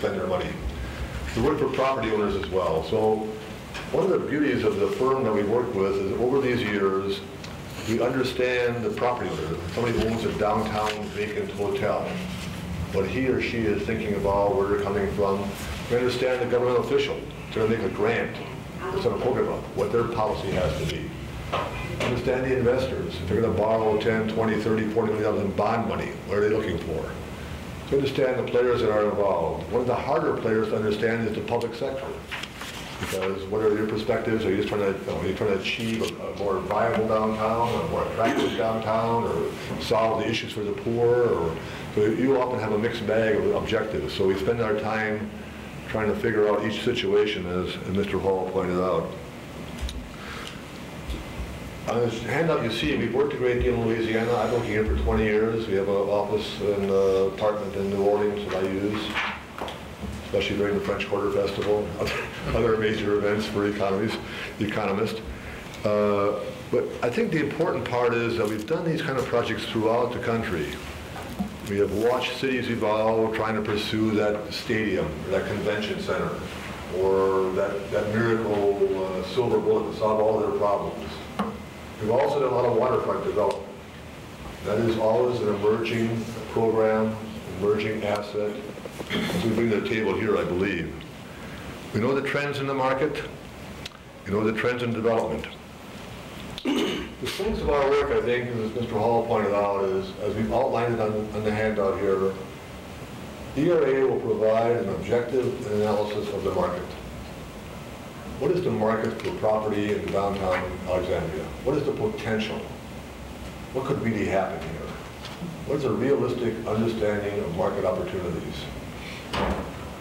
spend their money. We work for property owners as well. So one of the beauties of the firm that we work with is over these years, we understand the property owner. Somebody owns a downtown vacant hotel, what he or she is thinking about, oh, where they're coming from. We understand the government official, they're gonna make a grant, or some program, what their policy has to be. Understand the investors, if they're gonna borrow 10, 20, 30, 40 million dollars in bond money, what are they looking for? To understand the players that are involved. One of the harder players to understand is the public sector. Because what are your perspectives? Are you just trying to, are you trying to achieve a a more viable downtown, or a more attractive downtown, or solve the issues for the poor? Or, so you often have a mixed bag of objectives. So we spend our time trying to figure out each situation, as Mr. Hall pointed out. On this handout you see, we've worked a great deal in Louisiana. I've been here for 20 years. We have an office and uh, apartment in New Orleans that I use, especially during the French Quarter Festival, other major events for economies, economists. Uh, But I think the important part is that we've done these kind of projects throughout the country. We have watched cities evolve, trying to pursue that stadium, or that convention center, or that, that miracle uh, silver bullet to solve all their problems. We've also done a lot of waterfront development. That is always an emerging program, emerging asset, as we bring to the table here, I believe. We know the trends in the market, we know the trends in development. The strengths of our work, I think, as Mr. Hall pointed out, is, as we've outlined it on, on the handout here, ERA will provide an objective analysis of the market. What is the market for property in downtown Alexandria? What is the potential? What could really happen here? What is a realistic understanding of market opportunities?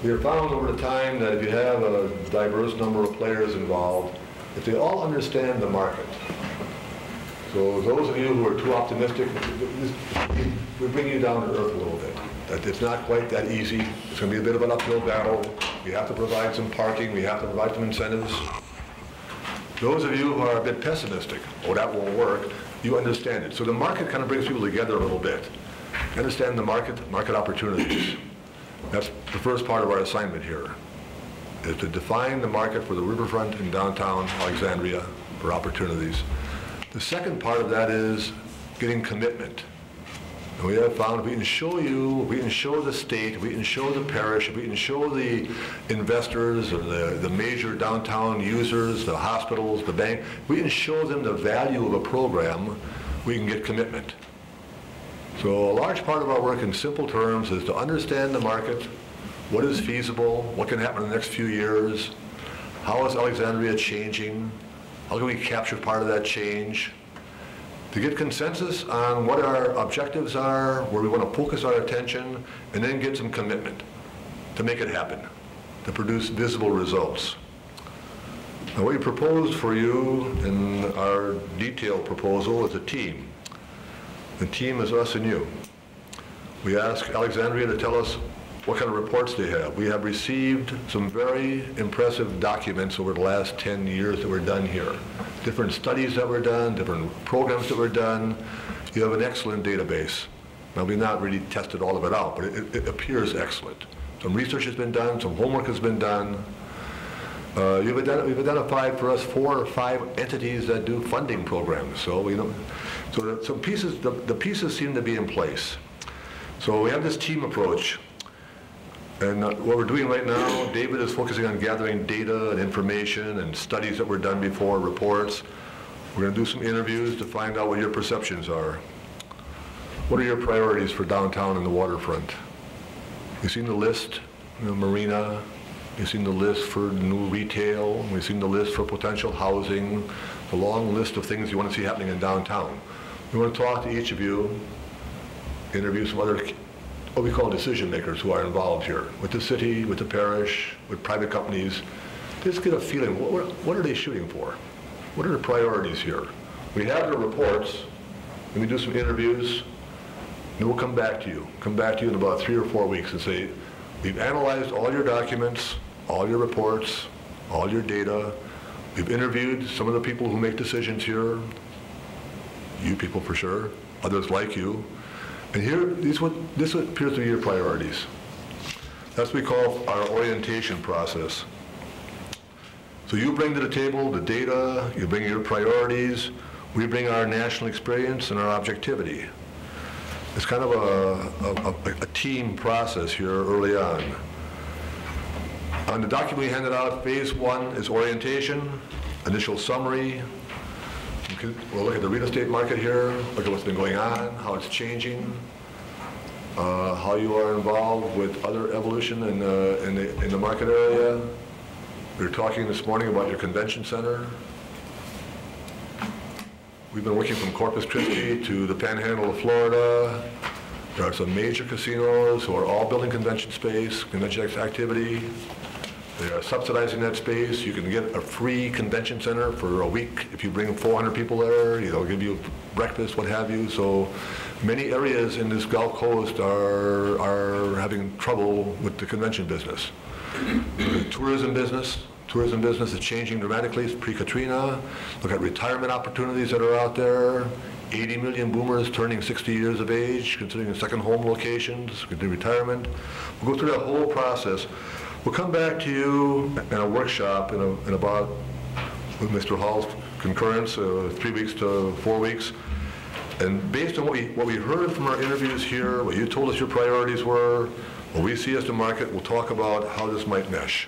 We have found over the time that if you have a diverse number of players involved, if they all understand the market, so those of you who are too optimistic, we bring you down to earth a little. That it's not quite that easy. It's going to be a bit of an uphill battle. We have to provide some parking. We have to provide some incentives. Those of you who are a bit pessimistic, oh, that won't work, you understand it. So the market kind of brings people together a little bit. Understand the market, market opportunities. That's the first part of our assignment here, is to define the market for the riverfront in downtown Alexandria for opportunities. The second part of that is getting commitment. We have found we can show you, we can show the state, we can show the parish, we can show the investors or the, the major downtown users, the hospitals, the bank, we can show them the value of a program, we can get commitment. So a large part of our work in simple terms is to understand the market, what is feasible, what can happen in the next few years, how is Alexandria changing, how can we capture part of that change, to get consensus on what our objectives are, where we want to focus our attention, and then get some commitment to make it happen, to produce visible results. Now, what we proposed for you in our detailed proposal is a team. The team is us and you. We asked Alexandria to tell us what kind of reports they have. We have received some very impressive documents over the last 10 years that were done here. Different studies that were done, different programs that were done. You have an excellent database. Now, we've not really tested all of it out, but it, it appears excellent. Some research has been done, some homework has been done. Uh, you've we've identified for us four or five entities that do funding programs. So we know, so the, some pieces, the, the pieces seem to be in place. So we have this team approach. And uh, what we're doing right now, David is focusing on gathering data and information and studies that were done before, reports. We're going to do some interviews to find out what your perceptions are. What are your priorities for downtown and the waterfront? You've seen the list, the marina, you've seen the list for new retail, we've seen the list for potential housing, the long list of things you want to see happening in downtown. We want to talk to each of you, interview some other, what we call decision makers who are involved here, with the city, with the parish, with private companies. Just get a feeling, what, what- are they shooting for? What are the priorities here? We have the reports, and we do some interviews, and we'll come back to you, come back to you in about three or four weeks and say, we've analyzed all your documents, all your reports, all your data. We've interviewed some of the people who make decisions here, you people for sure, others like you. And here, these what, this appears to be your priorities. That's what we call our orientation process. So you bring to the table the data, you bring your priorities, we bring our national experience and our objectivity. It's kind of a, a, a team process here early on. On the document we handed out, phase one is orientation, initial summary. We'll look at the real estate market here, look at what's been going on, how it's changing, uh, how you are involved with other evolution in the, in the, in the market area. We were talking this morning about your convention center. We've been working from Corpus Christi to the panhandle of Florida. There are some major casinos who are all building convention space, convention activity. They are subsidizing that space. You can get a free convention center for a week if you bring 400 people there. They'll give you breakfast, what have you. So many areas in this Gulf Coast are, are having trouble with the convention business. the tourism business, tourism business is changing dramatically pre-Katrina. Look at retirement opportunities that are out there. 80 million boomers turning 60 years of age, considering second home locations, retirement. We'll go through that whole process. We'll come back to you in a workshop in, a, in about, with Mr. Hall's concurrence, uh, three weeks to four weeks. And based on what we, what we heard from our interviews here, what you told us your priorities were, what we see as the market, we'll talk about how this might mesh.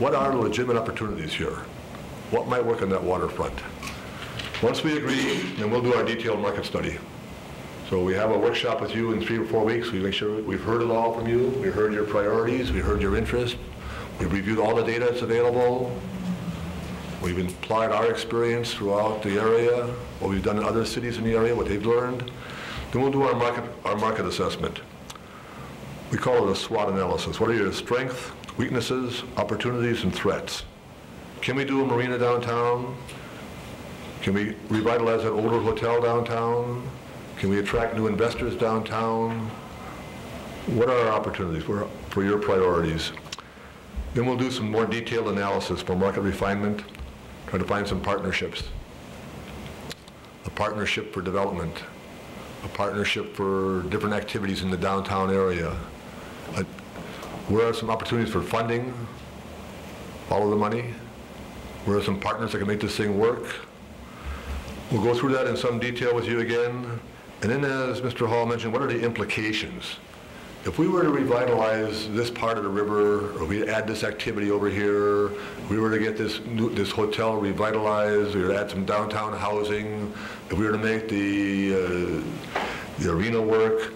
What are the legitimate opportunities here? What might work on that waterfront? Once we agree, then we'll do our detailed market study. So we have a workshop with you in three or four weeks. We make sure we've heard it all from you. We heard your priorities. We heard your interest. We've reviewed all the data that's available. We've applied our experience throughout the area, what we've done in other cities in the area, what they've learned. Then we'll do our market, our market assessment. We call it a SWOT analysis. What are your strengths, weaknesses, opportunities, and threats? Can we do a marina downtown? Can we revitalize that older hotel downtown? Can we attract new investors downtown? What are our opportunities for, for your priorities? Then we'll do some more detailed analysis for market refinement, try to find some partnerships. A partnership for development, a partnership for different activities in the downtown area. A, where are some opportunities for funding? Follow the money. Where are some partners that can make this thing work? We'll go through that in some detail with you again. And then as Mr. Hall mentioned, what are the implications? If we were to revitalize this part of the river, or we add this activity over here, we were to get this new, this hotel revitalized, we were to add some downtown housing, if we were to make the, uh, the arena work,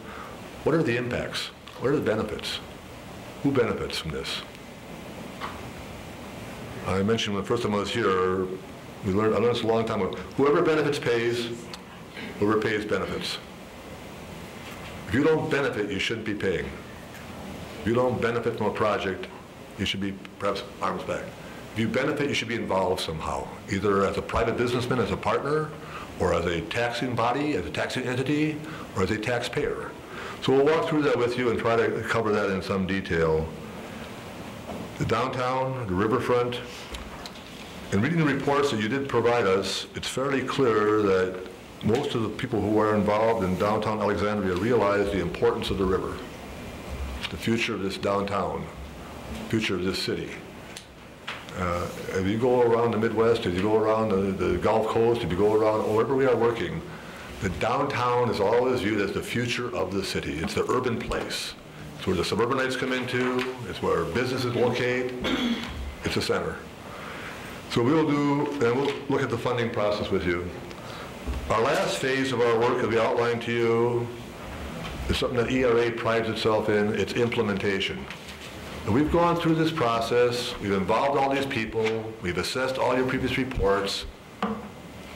what are the impacts? What are the benefits? Who benefits from this? I mentioned when the first time I was here, we learned, I learned this a long time ago, whoever benefits pays, whoever pays benefits. If you don't benefit, you shouldn't be paying. If you don't benefit from a project, you should be perhaps arms back. If you benefit, you should be involved somehow, either as a private businessman, as a partner, or as a taxing body, as a taxing entity, or as a taxpayer. So we'll walk through that with you and try to cover that in some detail. The downtown, the riverfront, in reading the reports that you did provide us, it's fairly clear that most of the people who are involved in downtown Alexandria realize the importance of the river, the future of this downtown, future of this city. Uh, if you go around the Midwest, if you go around the, the Gulf Coast, if you go around wherever we are working, the downtown is always viewed as the future of the city. It's the urban place. It's where the suburbanites come into. It's where businesses locate. It's a center. So we'll do, and we'll look at the funding process with you. Our last phase of our work that we outlined to you is something that ERA prides itself in, it's implementation. And we've gone through this process, we've involved all these people, we've assessed all your previous reports,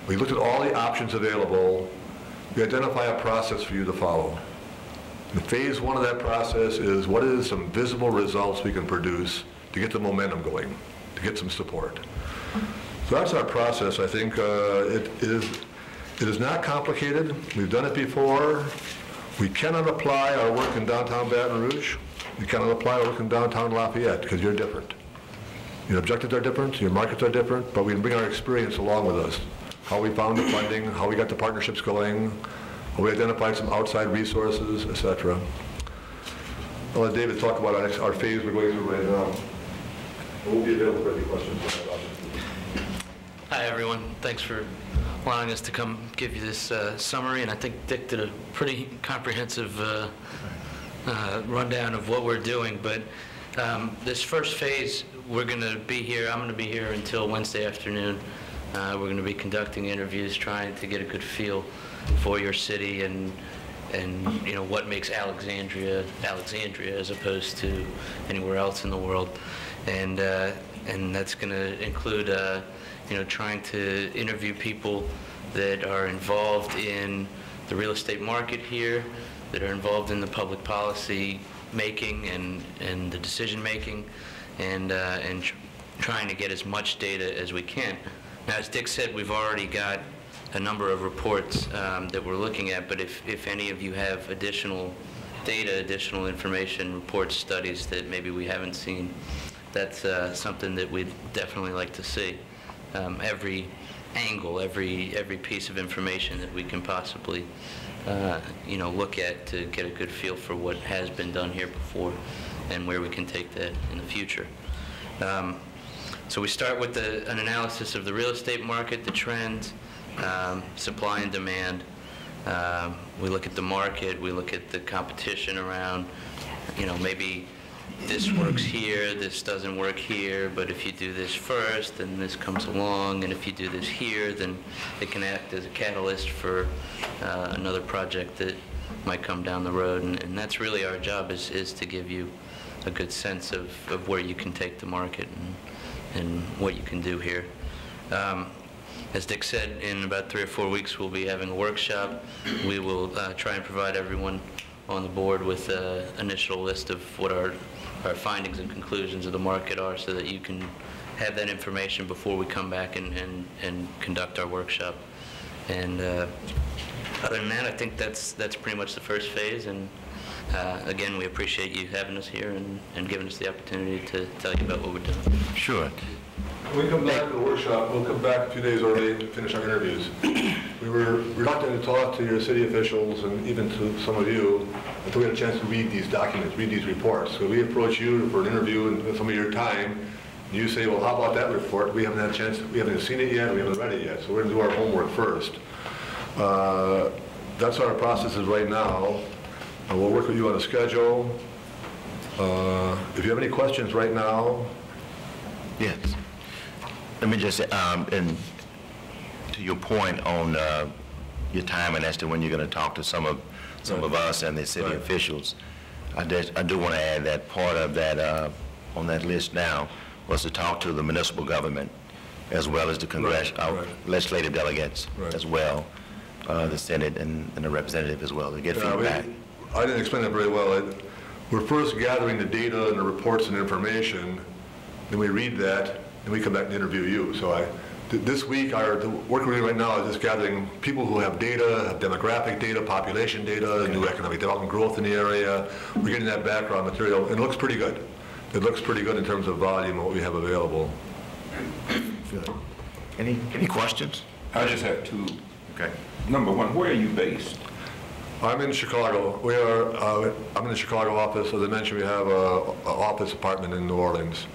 we looked at all the options available, we identify a process for you to follow. And phase one of that process is what is some visible results we can produce to get the momentum going, to get some support. So that's our process. I think uh, it is it is not complicated. We've done it before. We cannot apply our work in downtown Baton Rouge. We cannot apply our work in downtown Lafayette because you're different. Your objectives are different, your markets are different, but we can bring our experience along with us. How we found the funding, how we got the partnerships going, how we identified some outside resources, etc. I'll let David talk about our next, our phase we're going through right now. Um, we'll be available for any questions. Hi, everyone. Thanks for allowing us to come give you this uh, summary, and I think Dick did a pretty comprehensive uh, uh, rundown of what we're doing, but um, this first phase, we're going to be here, I'm going to be here until Wednesday afternoon. Uh, We're going to be conducting interviews, trying to get a good feel for your city and, and, you know, what makes Alexandria, Alexandria as opposed to anywhere else in the world. And, uh, and that's going to include, uh, you know, trying to interview people that are involved in the real estate market here, that are involved in the public policy making and, and the decision-making, and, uh, and tr- trying to get as much data as we can. Now, as Dick said, we've already got a number of reports um, that we're looking at, but if, if any of you have additional data, additional information, reports, studies that maybe we haven't seen, that's uh, something that we'd definitely like to see. Um, Every angle, every, every piece of information that we can possibly, uh, you know, look at to get a good feel for what has been done here before and where we can take that in the future. Um, So we start with the, an analysis of the real estate market, the trends, um, supply and demand. Um, We look at the market, we look at the competition around, you know, maybe this works here, this doesn't work here, but if you do this first, then this comes along, and if you do this here, then it can act as a catalyst for uh, another project that might come down the road. And and that's really our job, is, is to give you a good sense of, of where you can take the market and, and what you can do here. Um, As Dick said, in about three or four weeks, we'll be having a workshop. We will uh, try and provide everyone on the board with an initial list of what our, our findings and conclusions of the market are, so that you can have that information before we come back and, and, and conduct our workshop. And uh, other than that, I think that's, that's pretty much the first phase, and uh, again, we appreciate you having us here and, and giving us the opportunity to tell you about what we're doing. Sure. When we come back to the workshop, we'll come back a few days early to finish our interviews. We were reluctant to talk to your city officials and even to some of you until we had a chance to read these documents, read these reports. So we approach you for an interview and some of your time, and you say, well, how about that report? We haven't had a chance, we haven't seen it yet, we haven't read it yet, so we're gonna do our homework first. Uh, That's our process is right now. Uh, We'll work with you on a schedule. Uh, If you have any questions right now, Yes. Let me just, um, and to your point on uh, your and as to when you're going to talk to some of, some of us and the city Right. officials, I did- I do want to add that part of that, uh, on that list now, was to talk to the municipal government as well as the congress, Right, uh, right. legislative delegates as well, uh, the Senate and and the representative as well, to get Yeah, feedback. I didn't explain that very well. I- We're first gathering the data and the reports and information, then we read that, and we come back and interview you. So I, this week, our, the work we're doing right now is just gathering people who have data, have demographic data, population data, new economic development growth in the area. We're getting that background material, and it looks pretty good. It looks pretty good in terms of volume, what we have available. Any, any questions? I just have two. Okay. Number one, where are you based? I'm in Chicago. We are, uh, I'm in the Chicago office. As I mentioned, we have a, a office apartment in New Orleans.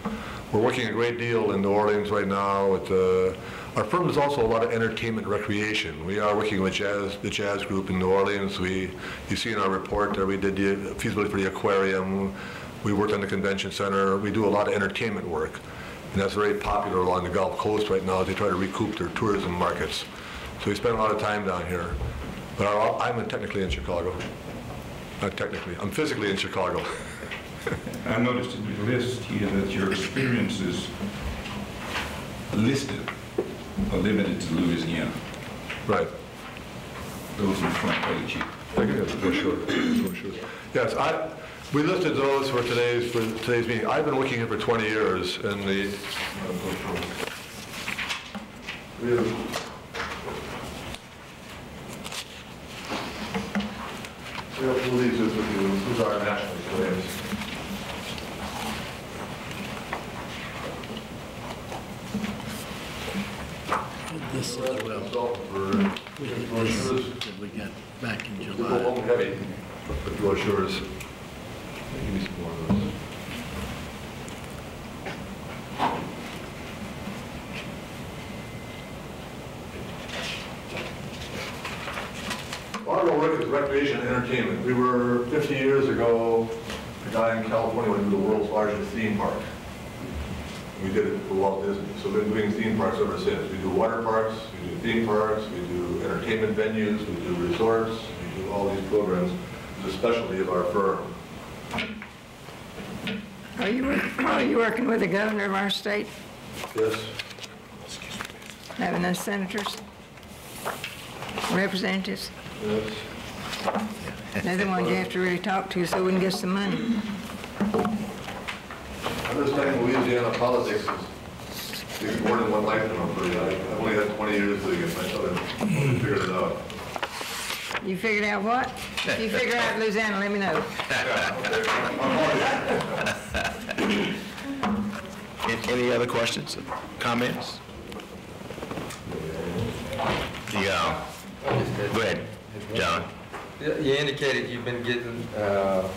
We're working a great deal in New Orleans right now. With, uh, our firm is also a lot of entertainment recreation. We are working with jazz, the jazz group in New Orleans. We, you see in our report there, we did the feasibility for the aquarium. We worked on the convention center. We do a lot of entertainment work. And that's very popular along the Gulf Coast right now as they try to recoup their tourism markets. So we spend a lot of time down here. But I'm technically in Chicago. Not technically, I'm physically in Chicago. I noticed in your list here that your experiences listed are limited to Louisiana. Right. Those on the front page here. I can have the brochure. brochure. Yes, I, we listed those for today's, for today's meeting. I've been working here for 20 years and the. We have- We have two of these with you. These are our national plans. This as well, we did this that we got back in People July. won't heavy, the brochures. Give me some more of those. Our work is recreation and entertainment. We were 50 years ago, a guy in California went to the world's largest theme park. We did it for Walt Disney. So we've been doing theme parks ever since. We do water parks, we do theme parks, we do entertainment venues, we do resorts, we do all these programs. It's a specialty of our firm. Are you, are you working with the governor of our state, Yes? having those senators, representatives? Yes. They're the ones you have to really talk to so we can get some money. Understanding Louisiana politics is, is more than one lifetime, I'm afraid. I- I've only had 20 years to get myself, I figured it out. You figured out what? If you figure out Louisiana, let me know. A- Any other questions, comments? The, uh, go ahead, John. You you indicated you've been getting uh,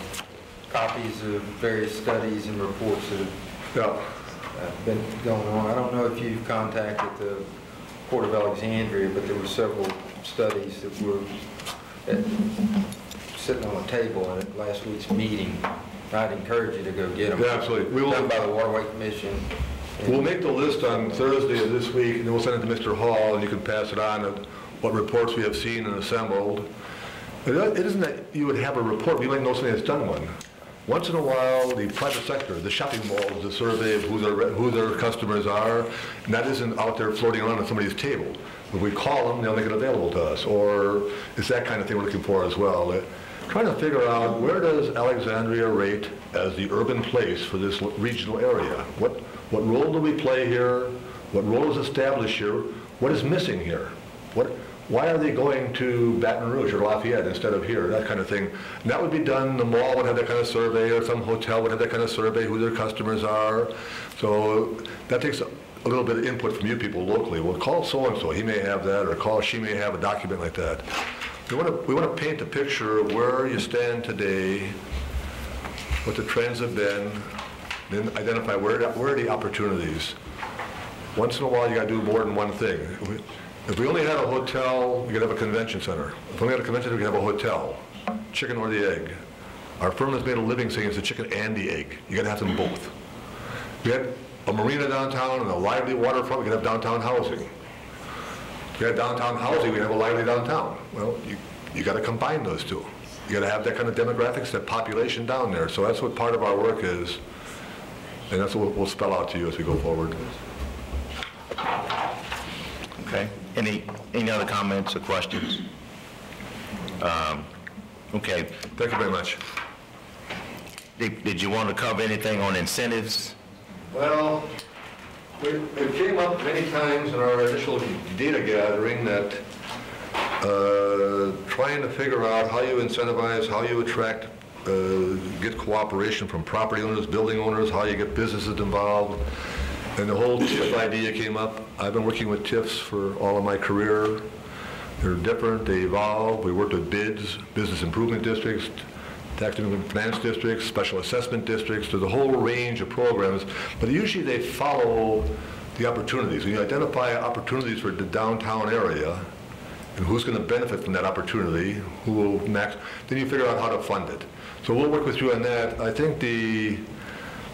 copies of various studies and reports that have Yeah. uh, been going on. I don't know if you've contacted the Port of Alexandria, but there were several studies that were uh, sitting on a table at last week's meeting. I'd encourage you to go get them. Yeah, absolutely. We will- Done by the Waterway Commission. We'll make the list on Thursday of this week, and then we'll send it to Mr. Hall, and you can pass it on, of what reports we have seen and assembled. It isn't that you would have a report, you might know somebody that's done one. Once in a while, the private sector, the shopping malls, the survey of who their, who their customers are, and that isn't out there floating around on somebody's table. If we call them, they'll make it available to us, or it's that kind of thing we're looking for as well. Trying to figure out, where does Alexandria rate as the urban place for this regional area? What, what role do we play here? What role is established here? What is missing here? What, why are they going to Baton Rouge or Lafayette instead of here, that kind of thing. And that would be done, the mall would have that kind of survey, or some hotel would have that kind of survey, who their customers are. So that takes a little bit of input from you people locally. Well, call so-and-so, he may have that, or call, she may have a document like that. We want to, we want to paint a picture of where you stand today, what the trends have been, then identify where, where are the opportunities. Once in a while, you gotta do more than one thing. If we- only had a hotel, we could have a convention center. If we only had a convention, center, we could have a hotel, chicken or the egg. Our firm has made a living saying it's the chicken and the egg. You gotta have them both. We had a marina downtown and a lively waterfront, we could have downtown housing. If we had downtown housing, we have a lively downtown. Well, you, you gotta combine those two. You gotta have that kind of demographics, that population down there. So that's what part of our work is, and that's what we'll spell out to you as we go forward. Okay. Any, any other comments or questions? Um, Okay. Thank you very much. Did did you want to cover anything on incentives? Well, we- it came up many times in our initial data gathering that uh, trying to figure out how you incentivize, how you attract, uh, get cooperation from property owners, building owners, how you get businesses involved, and the whole TIF idea came up. I've been working with TIFs for all of my career. They're different, they evolve. We worked with BIDs, Business Improvement Districts, tax increment finance districts, special assessment districts, there's a whole range of programs, but usually they follow the opportunities. When you identify opportunities for the downtown area, and who's going to benefit from that opportunity, who will max, then you figure out how to fund it. So we'll work with you on that. I think the,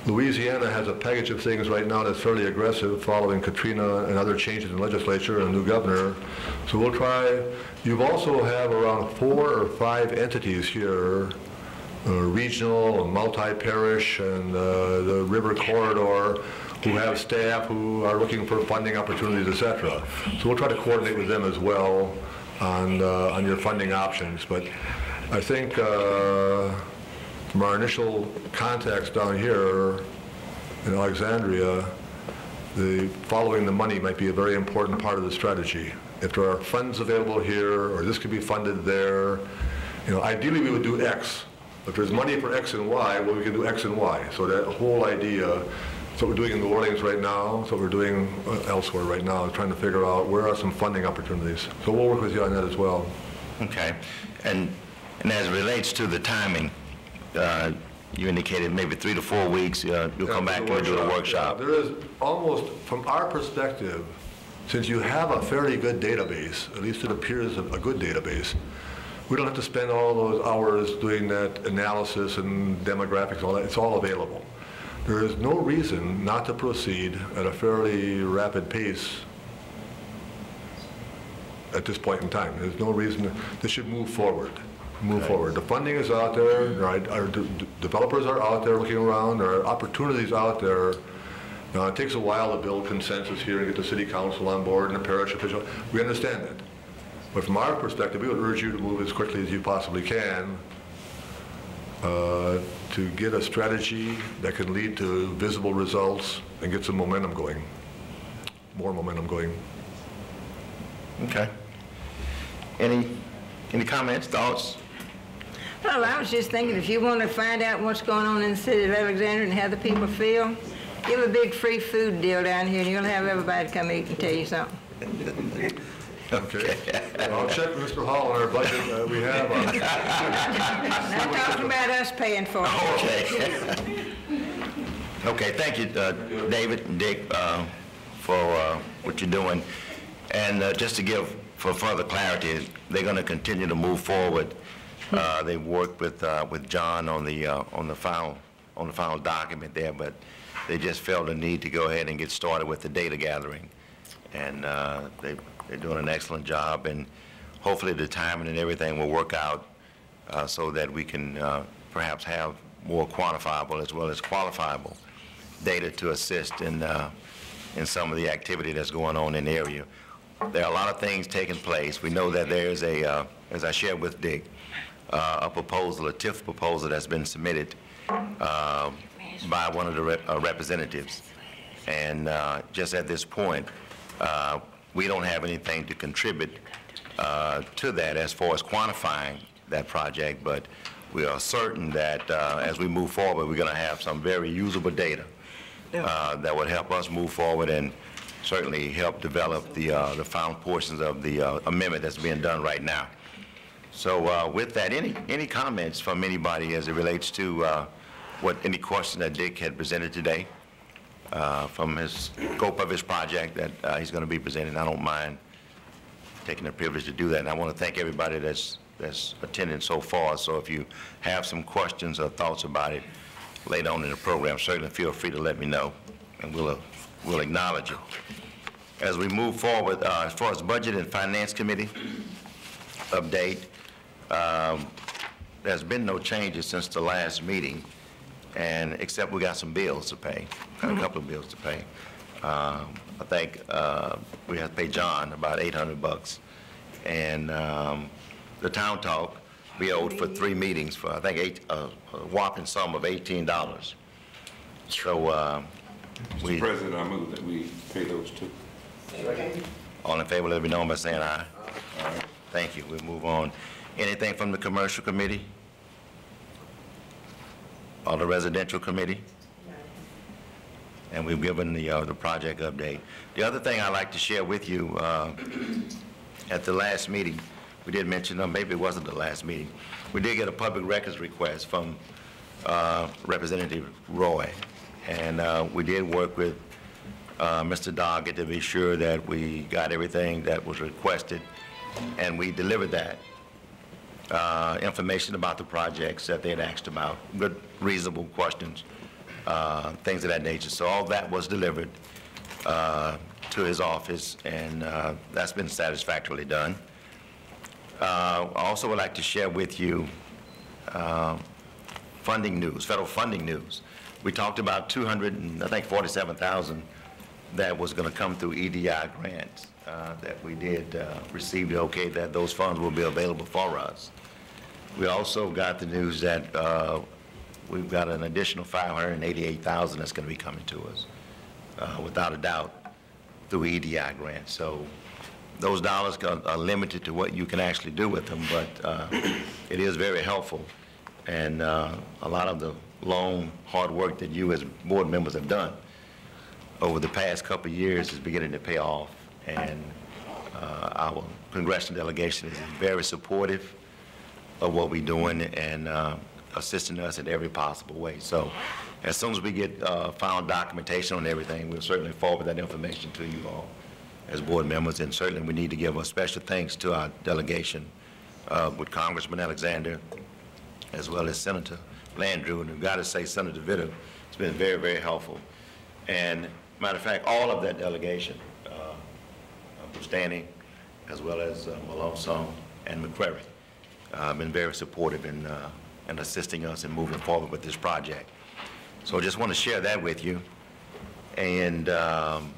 Louisiana has a package of things right now that's fairly aggressive following Katrina and other changes in legislature and a new governor. So we'll try, you've also have around four or five entities here uh, regional and multi-parish and uh, the river corridor who have staff who are looking for funding opportunities, et cetera. So we'll try to coordinate with them as well on, uh, on your funding options. But I think uh, from our initial contacts down here in Alexandria, the, following the money might be a very important part of the strategy. If there are funds available here, or this could be funded there, you know, ideally, we would do X. If there's money for X and Y, well, we can do X and Y. So that whole idea, what we're doing in New Orleans right now, what we're doing uh, elsewhere right now, trying to figure out where are some funding opportunities. So we'll work with you on that as well. Okay. And, and as it relates to the timing, uh, you indicated maybe three to four weeks, uh, you'll come back and do the Yeah, workshop. There is almost, from our perspective, since you have a fairly good database, at least it appears a a good database, we don't have to spend all those hours doing that analysis and demographics, all that, it's all available. There is no reason not to proceed at a fairly rapid pace at this point in time. There's no reason, this should move forward, move forward. The funding is out there, there are- our de- de- developers are out there looking around, there are opportunities out there. Now, it takes a while to build consensus here and get the city council on board and the parish official, we understand that. But from our perspective, we would urge you to move as quickly as you possibly can uh, to get a strategy that can lead to visible results and get some momentum going, more momentum going. Okay. Any, any comments, thoughts? Well, I was just thinking, if you want to find out what's going on in the city of Alexandria and how the people feel, give a big free food deal down here, and you'll have everybody come eat and tell you something. Okay. I'll check with Mr. Hall on our budget uh, we have. uh, Not talking about us paying for it. Okay. Okay, thank you, uh, David and Dick, uh, for uh, what you're doing. And uh, just to give, for further clarity, they're going to continue to move forward. Uh, They worked with, uh, with John on the, uh, on the final, on the final document there, but they just felt the need to go ahead and get started with the data gathering. And uh, they, they're doing an excellent job, and hopefully the timing and everything will work out uh, so that we can uh, perhaps have more quantifiable as well as qualifiable data to assist in, in some of the activity that's going on in the area. There are a lot of things taking place. We know that there is a, as I shared with Dick, a proposal, a TIF proposal that's been submitted uh, by one of the rep- uh, representatives. And uh, just at this point, uh, we don't have anything to contribute uh, to that as far as quantifying that project, but we are certain that uh, as we move forward, we're going to have some very usable data uh, that would help us move forward and certainly help develop the, uh, the final portions of the uh, amendment that's being done right now. So uh, with that, any, any comments from anybody as it relates to uh, what, any question that Dick had presented today uh, from his scope of his project that uh, he's going to be presenting? I don't mind taking the privilege to do that. And I want to thank everybody that's, that's attending so far. So if you have some questions or thoughts about it later on in the program, certainly feel free to let me know, and we'll, uh, we'll acknowledge it. As we move forward, uh, as far as Budget and Finance Committee update, um, there's been no changes since the last meeting, and, except we got some bills to pay, got a couple of bills to pay. Um, I think uh, we have to pay John about 800 bucks. And um, the Town Talk, we owed for three meetings for, I think, eight, uh, a whopping sum of $18. So uh, we, Mr. President, I move that we pay those two. all in favor, let it be known by saying aye. Thank you, we'll move on. Anything from the Commercial Committee? Or the Residential Committee? And we've given the, uh, the project update. The other thing I'd like to share with you, uh, at the last meeting, we did mention, or maybe it wasn't the last meeting, we did get a public records request from uh, Representative Roy. And uh, we did work with uh, Mr. Doggett to be sure that we got everything that was requested, and we delivered that. Uh, Information about the projects that they had asked about, good, reasonable questions, uh, things of that nature. So all that was delivered uh, to his office, and uh, that's been satisfactorily done. Uh, I also would like to share with you uh, funding news, federal funding news. We talked about 200, and I think 47,000 that was going to come through EDI grants uh, that we did uh, receive the okay that those funds will be available for us. We also got the news that uh, we've got an additional 588,000 that's going to be coming to us, uh, without a doubt, through EDI grants. So those dollars are limited to what you can actually do with them, but uh, it is very helpful. And uh, a lot of the long, hard work that you as board members have done over the past couple years is beginning to pay off. And uh, our congressional delegation is very supportive of what we're doing, and uh, assisting us in every possible way. So as soon as we get uh, final documentation on everything, we'll certainly forward that information to you all as board members, and certainly we need to give a special thanks to our delegation uh, with Congressman Alexander, as well as Senator Landrieu, and I've got to say Senator Vitter has been very, very helpful. And matter of fact, all of that delegation, uh, Standing, as well as uh, Malone and McCrary, uh, been very supportive in, uh, in assisting us in moving forward with this project. So I just want to share that with you. And um,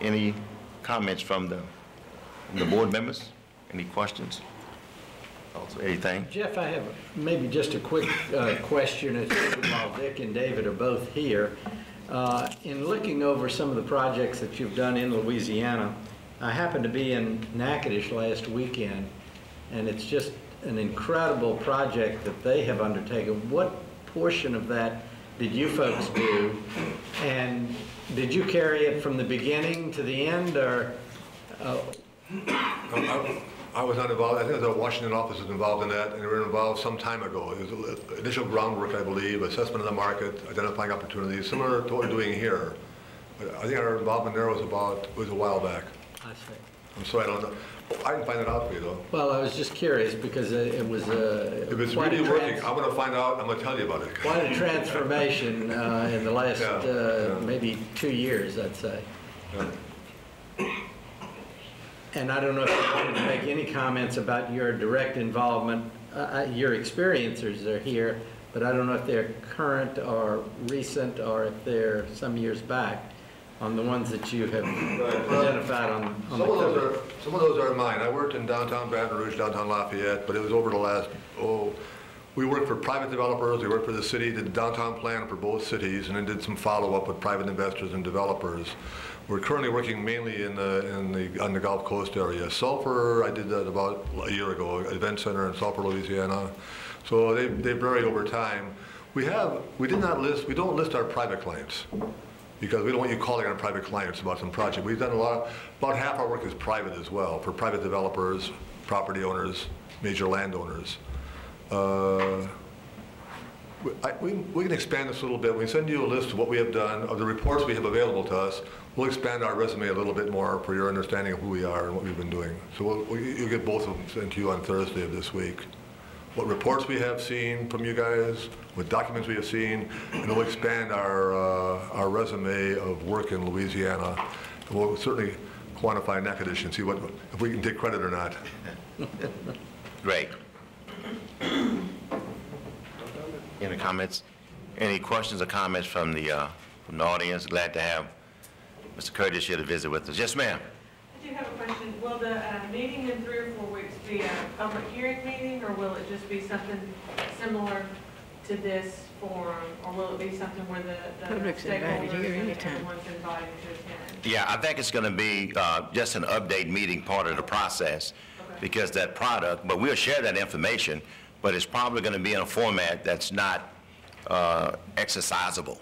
any comments from the, from the board members? Any questions? Also, anything? Jeff, I have maybe just a quick uh, question, while Dick and David are both here. Uh, In looking over some of the projects that you've done in Louisiana, I happened to be in Natchitoches last weekend, and it's just an incredible project that they have undertaken. What portion of that did you folks do? And did you carry it from the beginning to the end, or, uh, I was not involved, I think the Washington office was involved in that, and they were involved some time ago. It was initial groundwork, I believe, assessment of the market, identifying opportunities, similar to what we're doing here. But I think our involvement there was about, was a while back. I see. I'm sorry, I don't know. I can find it out for you, though. Well, I was just curious, because it it was uh, If it's quite a really working, I'm gonna find out, I'm gonna tell you about it. quite a transformation uh, in the last, Yeah, uh, yeah. maybe two years, I'd say. And I don't know if you wanted to make any comments about your direct involvement. Uh, uh, Your experiencers are here, but I don't know if they're current or recent, or if they're some years back on the ones that you have well, identified on on Some the of those cover. are, some of those are mine. I worked in downtown Baton Rouge, downtown Lafayette, but it was over the last, oh, we worked for private developers, we worked for the city, did the downtown plan for both cities, and then did some follow-up with private investors and developers. We're currently working mainly in the, in the, on the Gulf Coast area. Sulphur, I did that about a year ago, Event Center in Sulphur, Louisiana. So they, they vary over time. We have, we did not list, we don't list our private clients because we don't want you calling on private clients about some project. We've done a lot, about half our work is private as well, for private developers, property owners, major landowners. Uh, I- We we can expand this a little bit. We send you a list of what we have done, of the reports we have available to us. We'll expand our resume a little bit more for your understanding of who we are and what we've been doing. So we'll- we'll- you'll get both of them sent to you on Thursday of this week. What reports we have seen from you guys, what documents we have seen, and we'll expand our uh, our resume of work in Louisiana. And We'll certainly quantify Natchitoches and see what, if we can take credit or not. Great. Any comments? Any questions or comments from the, uh, from the audience? Glad to have Mr. Curtis here to visit with us. Yes, ma'am? I do have a question. Will the uh, meeting in three or four weeks be a public hearing meeting, or will it just be something similar to this forum? Or will it be something where the the Public's invited stakeholders here and anytime. everyone's invited to attend? Yeah, I think it's going to be uh, just an update meeting, part of the process, because that product, but we'll share that information, but it's probably going to be in a format that's not uh, exercisable.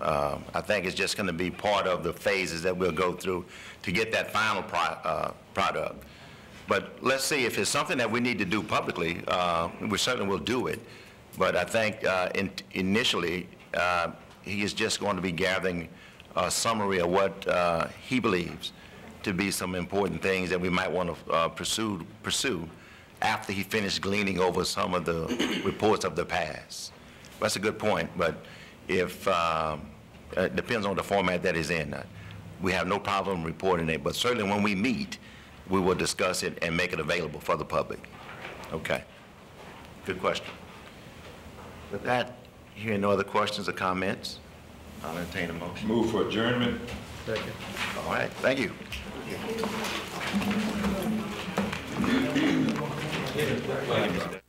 Uh, I think it's just going to be part of the phases that we'll go through to get that final pro- uh, product. But let's see, if it's something that we need to do publicly, uh, we certainly will do it. But I think uh, in- initially, uh, he is just going to be gathering a summary of what he believes to be some important things that we might want to pursue, pursue after he finished gleaning over some of the reports of the past. That's a good point, but if, um, it depends on the format that is in. Uh, We have no problem reporting it, but certainly when we meet, we will discuss it and make it available for the public. Okay. Good question. With that, hearing no other questions or comments, I'll entertain a motion. Move for adjournment. Second. All right, thank you. Thank you.